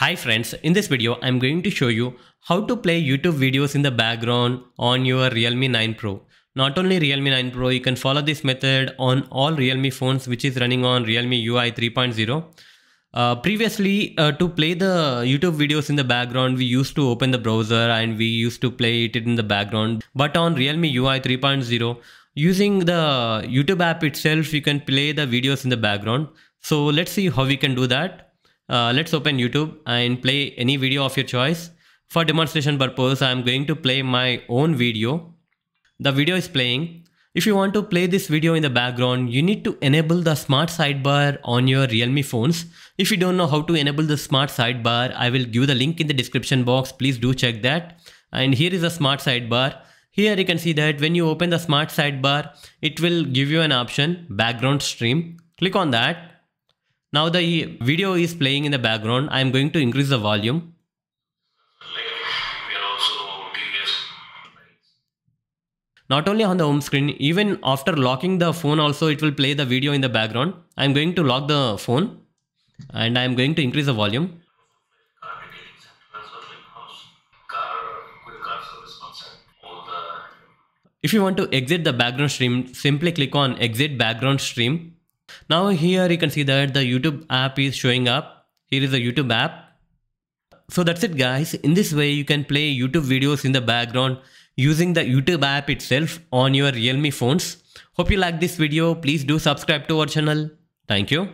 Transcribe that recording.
Hi friends, in this video I'm going to show you how to play YouTube videos in the background on your Realme 9 Pro. Not only Realme 9 Pro, you can follow this method on all Realme phones which is running on Realme UI 3.0. Uh, previously, uh, to play the YouTube videos in the background, we used to open the browser and we used to play it in the background. But on Realme UI 3.0, using the YouTube app itself, you can play the videos in the background. So let's see how we can do that. Uh, let's open YouTube and play any video of your choice. For demonstration purpose, I'm going to play my own video. The video is playing. If you want to play this video in the background, you need to enable the smart sidebar on your Realme phones. If you don't know how to enable the smart sidebar, I will give the link in the description box. Please do check that. And here is a smart sidebar. Here you can see that when you open the smart sidebar, it will give you an option background stream. Click on that now the video is playing in the background. I am going to increase the volume. Not only on the home screen, even after locking the phone also it will play the video in the background. I am going to lock the phone and I am going to increase the volume. If you want to exit the background stream, simply click on exit background stream now here you can see that the YouTube app is showing up. Here is the YouTube app. So that's it guys. In this way you can play YouTube videos in the background using the YouTube app itself on your Realme phones. Hope you like this video. Please do subscribe to our channel. Thank you.